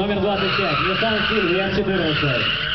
номер 25, Nissan Silvia 14.